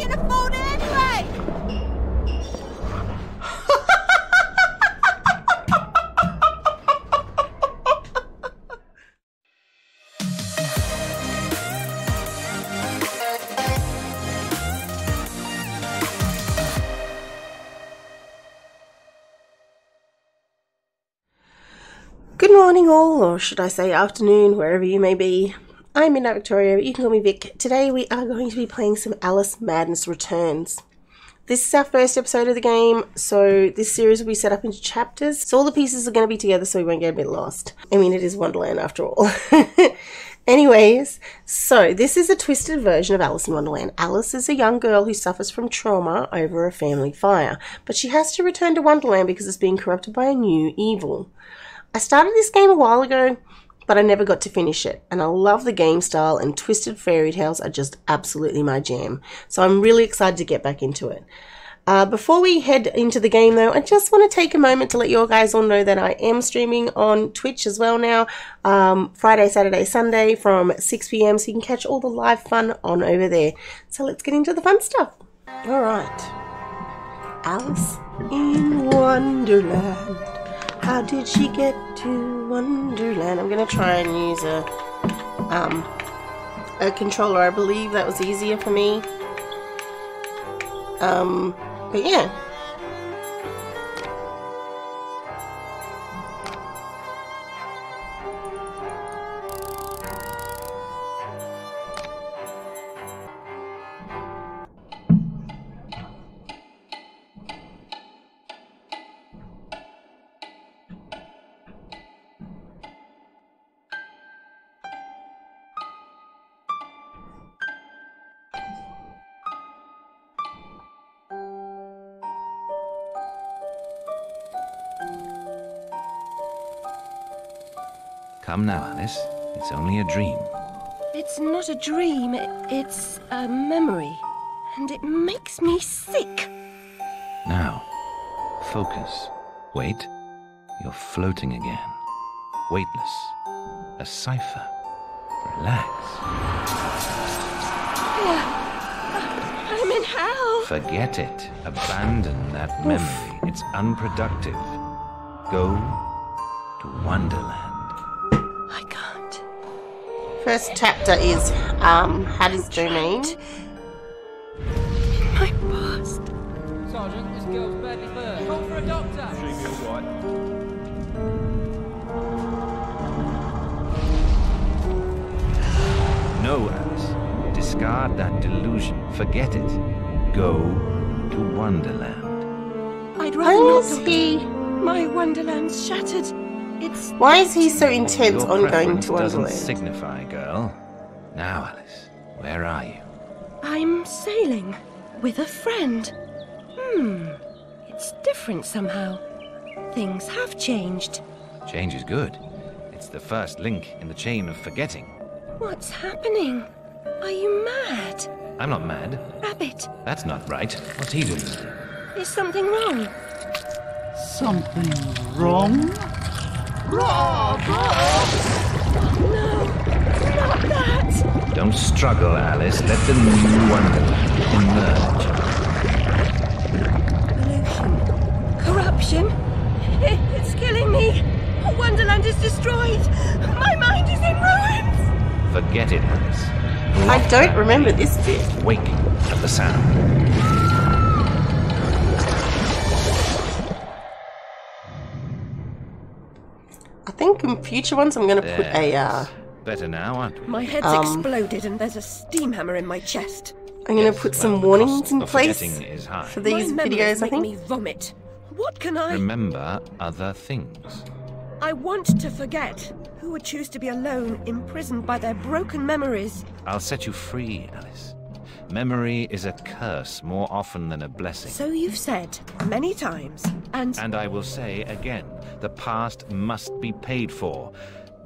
anyway! Good morning, all, or should I say afternoon, wherever you may be. I'm Midnight Victoria, but you can call me Vic. Today we are going to be playing some Alice Madness Returns. This is our first episode of the game, so this series will be set up into chapters. So all the pieces are going to be together so we won't get a bit lost. I mean, it is Wonderland after all. Anyways, so this is a twisted version of Alice in Wonderland. Alice is a young girl who suffers from trauma over a family fire, but she has to return to Wonderland because it's being corrupted by a new evil. I started this game a while ago, but I never got to finish it. And I love the game style, and twisted fairy tales are just absolutely my jam. So I'm really excited to get back into it. Uh, before we head into the game, though, I just want to take a moment to let you guys all know that I am streaming on Twitch as well now, um, Friday, Saturday, Sunday from 6 pm, so you can catch all the live fun on over there. So let's get into the fun stuff. All right, Alice in Wonderland. How did she get to Wonderland? I'm gonna try and use a um a controller. I believe that was easier for me. Um, but yeah. Alice. It's only a dream. It's not a dream, it's a memory. And it makes me sick. Now, focus. Wait. You're floating again. Weightless. A cipher. Relax. I'm in hell. Forget it. Abandon that memory. It's unproductive. Go to Wonderland. I. First chapter is um Hatter's domain. My past. Sergeant, this girl's badly burned. Call for a doctor. No, Alice. Discard that delusion. Forget it. Go to Wonderland. I'd rather Why not. is Doctor. he? My Wonderland's shattered. It's. Why is he so intent Your on going preference to doesn't signify, girl. Now, Alice, where are you? I'm sailing with a friend. Hmm. It's different somehow. Things have changed. Change is good. It's the first link in the chain of forgetting. What's happening? Are you mad? I'm not mad. Rabbit, That's not right. What's he doing? is something wrong? Something wrong? No, not that! Don't struggle, Alice. Let the new Wonderland emerge. Pollution. Corruption. I- It's killing me. Wonderland is destroyed. My mind is in ruins. Forget it, Alice. I don't remember this bit. Wake at the sound. Think in future ones I'm gonna put a uh Better now, aren't we? My head's Um, exploded and there's a steam hammer in my chest. I'm gonna Yes, put well, some the warnings cost in of place forgetting is high. for these my memories videos, I make think. me vomit. What can I? Remember other things. I want to forget. Who would choose to be alone, imprisoned by their broken memories? I'll set you free, Alice. Memory is a curse more often than a blessing. So you've said many times, and And I will say again, the past must be paid for.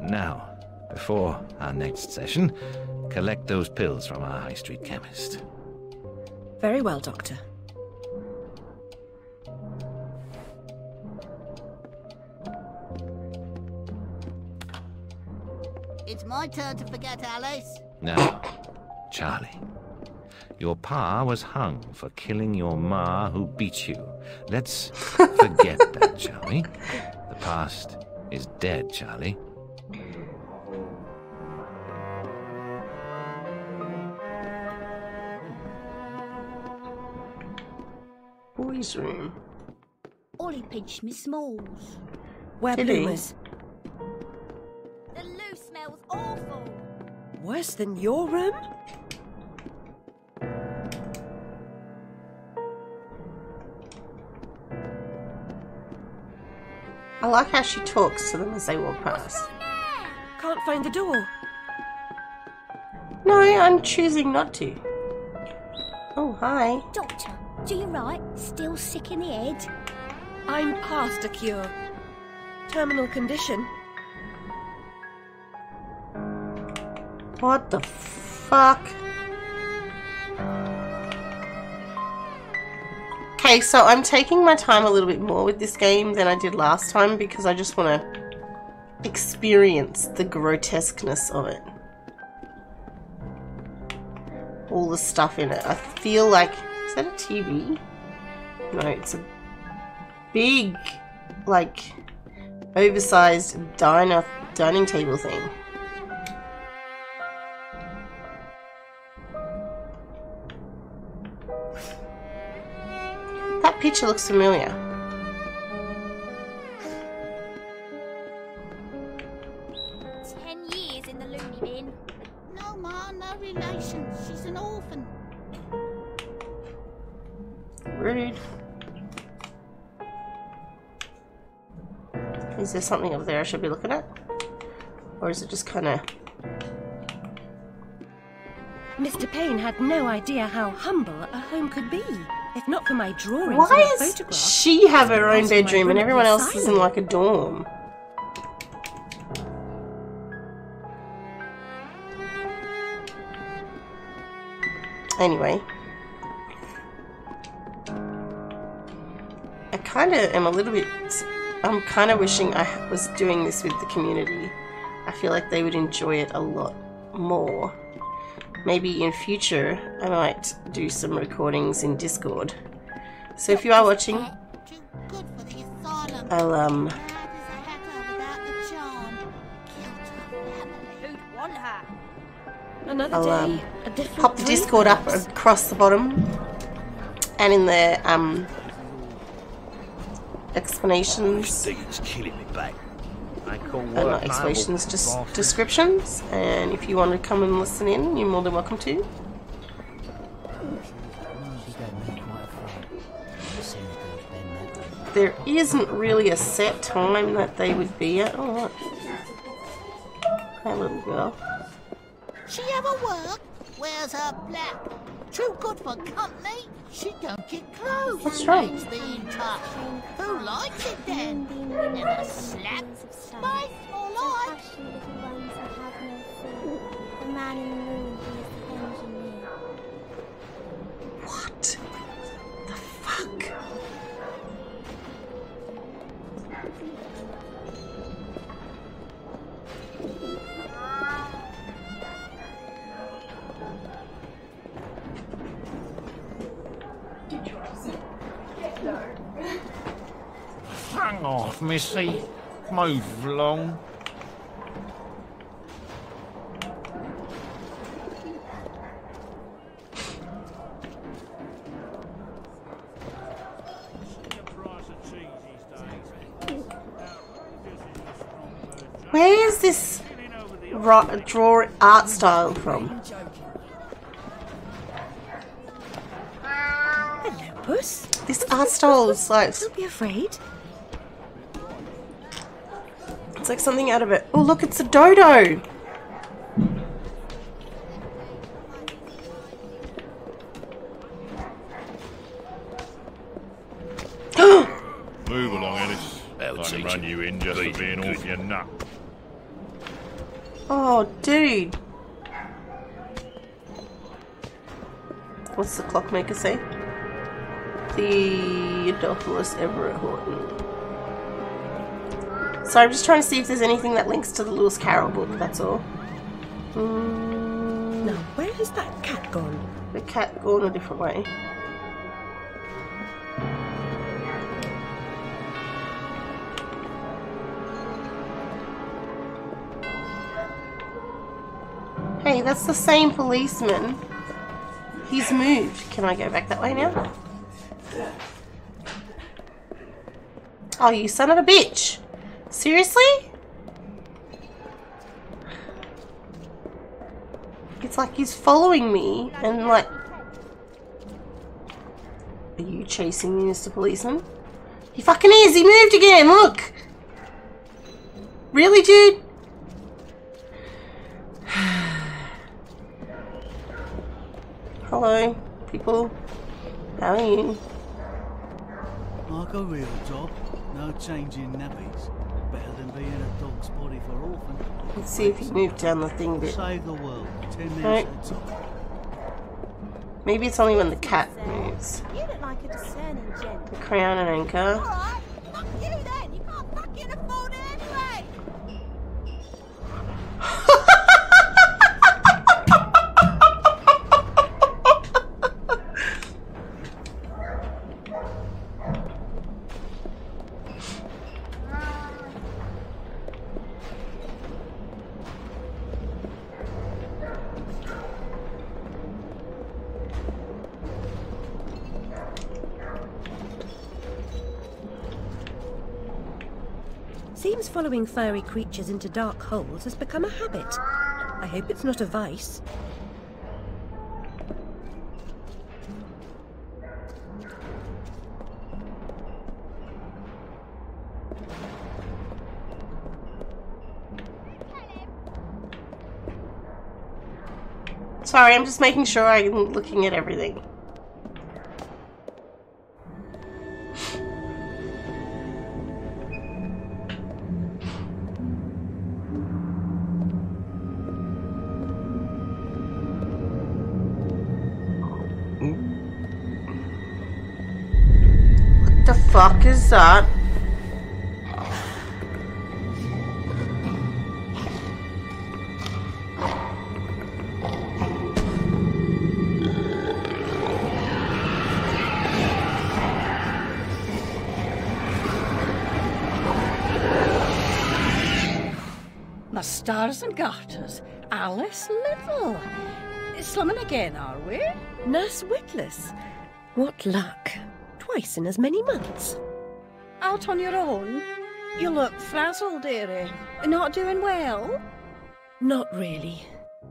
Now, before our next session, collect those pills from our high street chemist. very well, Doctor. It's my turn to forget, Alice. Now, Charlie, Your pa was hung for killing your ma who beat you. Let's forget that, shall we? The past is dead, Charlie. Boys' room. Ollie pinched me smalls. Where Did he? bloomers? The loo smells awful. Worse than your room? I like how she talks to them as they walk past. Can't find the door. No, I'm choosing not to. Oh, hi. Doctor, do you right? Still sick in the head? I'm past a cure. Terminal condition. What the fuck? Okay, so I'm taking my time a little bit more with this game than I did last time because I just want to experience the grotesqueness of it. All the stuff in it. I feel like. Is that a TV? No, it's a big, like, oversized diner dining table thing. That picture looks familiar. Ten years in the loony bin. No, Ma, no relation. She's an orphan. Rude. Is there something up there I should be looking at? Or is it just kind of... Mr. Payne had no idea how humble a home could be. If not for my drawings Why does she have her own bedroom and everyone else is in like a dorm? Anyway. I kind of am a little bit. I'm kind of wishing I was doing this with the community. I feel like they would enjoy it a lot more. Maybe in future, I might do some recordings in Discord. So if you are watching, Too good for the asylum. I'll um Bad as a hatter without the charm. Killed her family. Who'd want her? Another I'll, day, um, a pop the Discord up across the bottom and in the um explanations uh, not explanations just descriptions and if you want to come and listen in you're more than welcome to there isn't really a set time that they would be at oh look hi little girl She ever work? Where's her black. Too good for company. She don't get clothes. What's wrong? Makes the in touch. Who likes it then? Never slap. Man in the room is the engineer. what the fuck Hang off, Missy. Move along. Where is this ro- draw art style from? Hello, Puss. This art style is like Don't be afraid. it's like something out of it. Oh look, it's a dodo. Move along, Ellis. I'll I can run you. you in just for being off your nut. Oh, dude. What's the clockmaker say? The Theodophilus Everett Horton. So I'm just trying to see if there's anything that links to the Lewis Carroll book, that's all. Mm, Now, where Has that cat gone? The cat gone a different way. Hey, that's the same policeman. He's moved. Can I go back that way now? Oh, you son of a bitch. Seriously? It's like he's following me and like... Are you chasing me, Mr. Policeman? He fucking is! He moved again! Look! Really, dude? Hello, people. How are you? Like a real job. No changing nappies. Better than being a dog's body for orphan. Let's see if he moved down the thing a bit. Save the world. Ten minutes Right. at a. Maybe it's only when the cat moves. You look like a discerning gent. The crown and anchor. Seems following furry creatures into dark holes has become a habit. I hope it's not a vice. Sorry, I'm just making sure I'm looking at everything. What the fuck is that? My stars and garters, Alice Liddell. It's slumming again, are we? Nurse Witless. What luck. Twice in as many months. Out on your own? You look frazzled, dearie. Not doing well? Not really.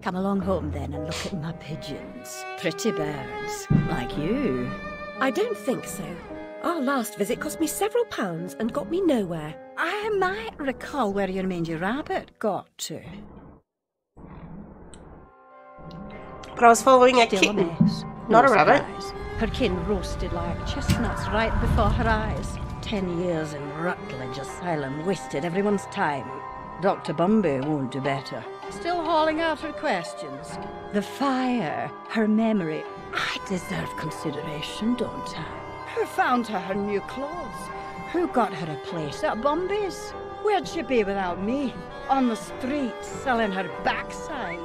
Come along home then and look at my pigeons. Pretty birds, like you. I don't think so. Our last visit cost me several pounds and got me nowhere. I might recall where your mangy rabbit got to. But I was following a Still kitten. mess. Not a rabbit. Her kin roasted like chestnuts right before her eyes. Ten years in Rutledge Asylum wasted everyone's time. Dr. Bumby won't do better. Still hauling out her questions. The fire, her memory. I deserve consideration, don't I? Who found her her new clothes? Who got her a place at Bumby's? Where'd she be without me? On the street, selling her backside.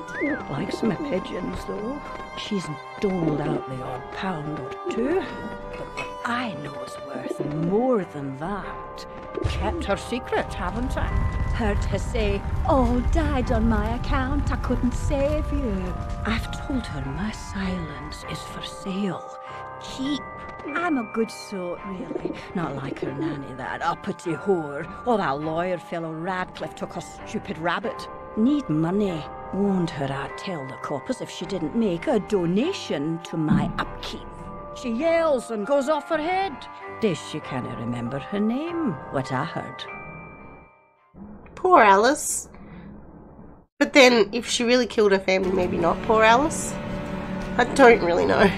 Likes my pigeons, though. She's doled out the odd pound or two. But what I know is worth more than that. Kept her secret, haven't I? Heard her say, All died on my account, I couldn't save you. I've told her my silence is for sale. Keep. I'm a good sort, really. Not like her nanny, that uppity whore, or that lawyer fellow Radcliffe took a stupid rabbit. Need money. Warned her I'd tell the coppers if she didn't make a donation to my upkeep. She yells and goes off her head. Days she can't remember her name, what I heard. Poor Alice. But then, if she really killed her family, maybe not poor Alice? I don't really know.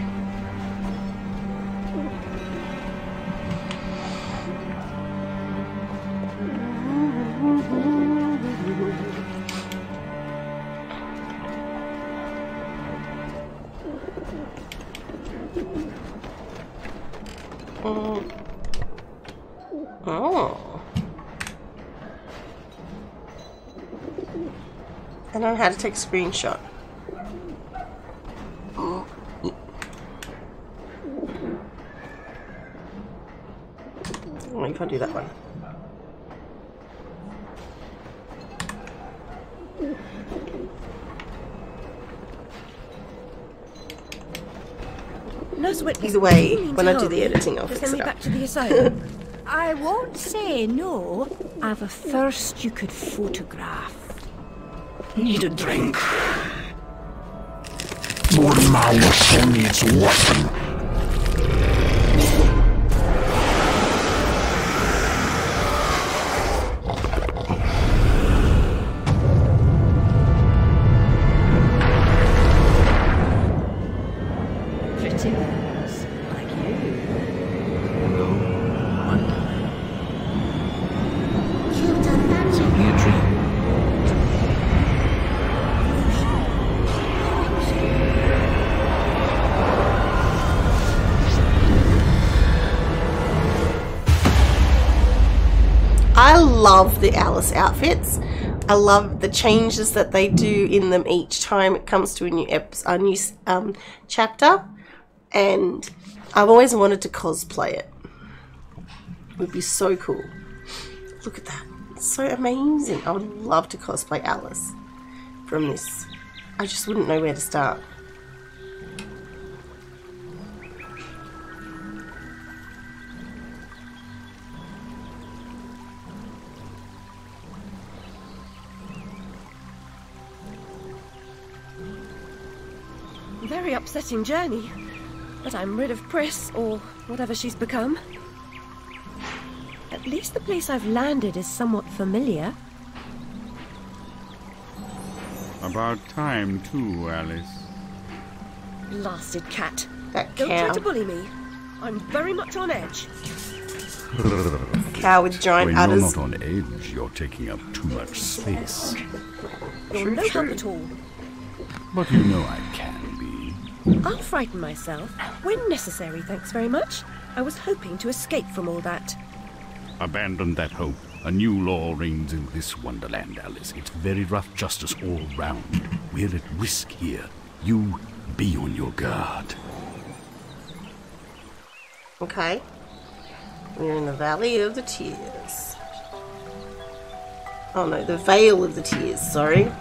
how to take a screenshot. You can't do that one. No Whitley. away when I do the editing, I'll send me back to the asylum. I won't say no. I've a thirst you could photograph. Need a drink. One mouse needs weapon. I love the Alice outfits. I love the changes that they do in them each time it comes to a new episode, a new um, chapter, and I've always wanted to cosplay it. It would be so cool. Look at that! It's so amazing. I would love to cosplay Alice from this. I just wouldn't know where to start. Very upsetting journey. But I'm rid of Pris, or whatever she's become. At least the place I've landed is somewhat familiar. About time, too, Alice. Blasted cat. That Don't try to bully me. I'm very much on edge. cow with giant When you're not on edge, you're taking up too much space. You're no help at all. But you know I can be. I'll frighten myself when necessary, thanks very much. I was hoping to escape from all that. Abandon that hope. A new law reigns in this wonderland, Alice. It's very rough justice all round. We're at risk here. You be on your guard. Okay. We're in the Valley of the Tears. Oh no, the Vale of the Tears, sorry.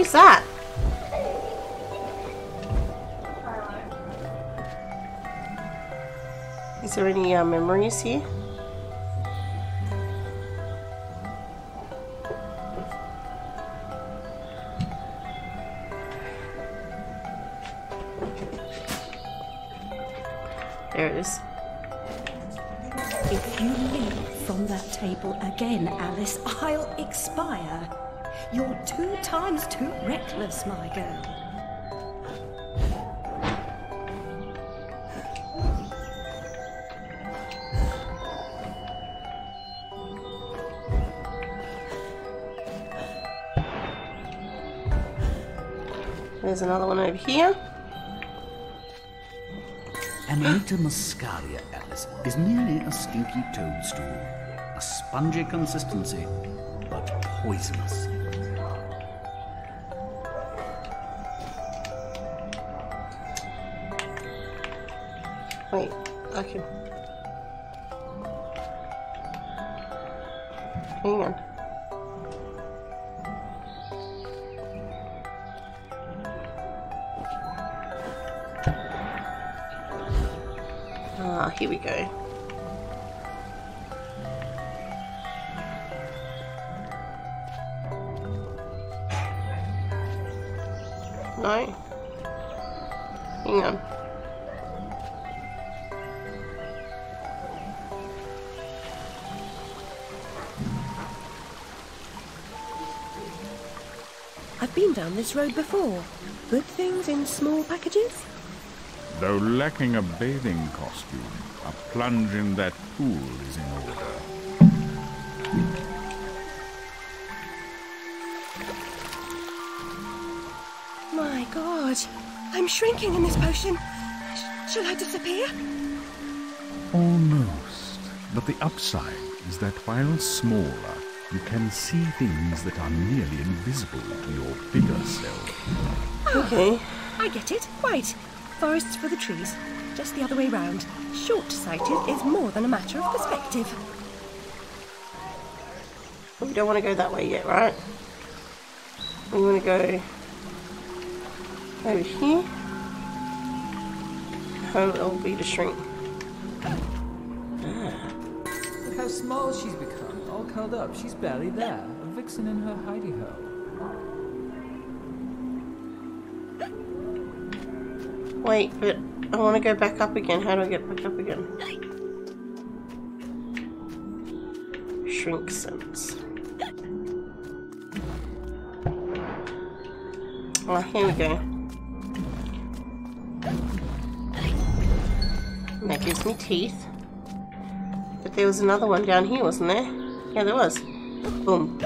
Who's that? Is there any uh, memories here? There it is. If you leave from that table again, Alice, I'll expire. You're two times too reckless, my girl. There's another one over here. Amanita muscaria, Alice, is merely a stinky toadstool. A spongy consistency, but poisonous. Wait, I can... Hang on. Ah, here we go. No? Hang on. Down this road before. Good things in small packages? Though lacking a bathing costume, a plunge in that pool is in order. My god, I'm shrinking in this potion. Sh- shall I disappear? Almost. But the upside is that while smaller, you can see things that are nearly invisible to your bigger self. Okay. I get it. Right. Forests for the trees. Just the other way round. Short-sighted is more than a matter of perspective. We don't want to go that way yet, right? We want to go over here. How it'll be to shrink. Ah. Look how small she's become, all curled up. She's barely there. A vixen in her hidey hole. Wait, but I want to go back up again. How do I get back up again? Shrink sense. Oh, here we go. And that gives me teeth. But there was another one down here, wasn't there? Yeah, there was. Boom.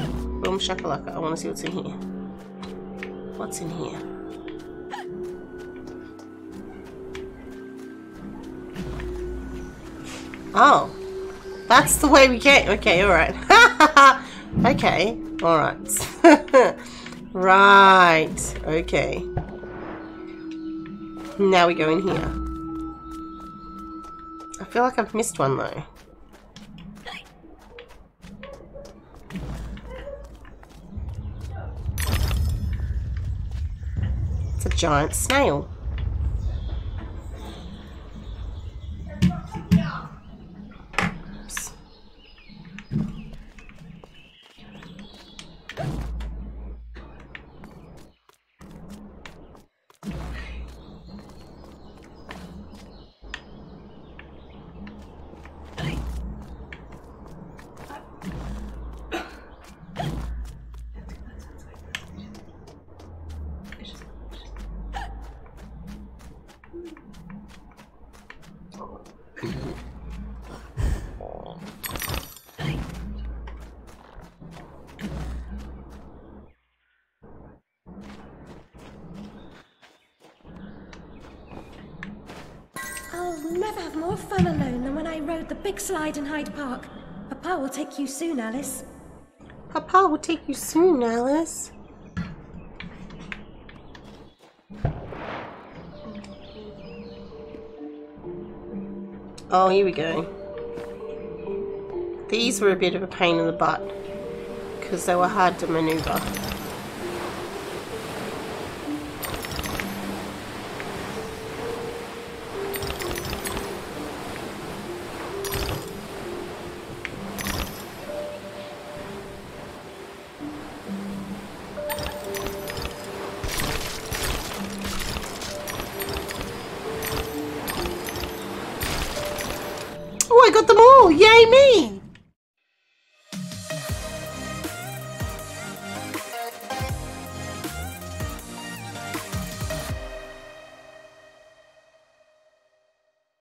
Boom shakalaka. I want to see what's in here. What's in here? Oh. That's the way we get. Okay, alright. okay, alright. right, okay. Now we go in here. I feel like I've missed one though. Giant snail. More fun alone than when I rode the big slide in Hyde Park. Papa will take you soon, Alice. Papa will take you soon, Alice. Oh, here we go. These were a bit of a pain in the butt because they were hard to maneuver.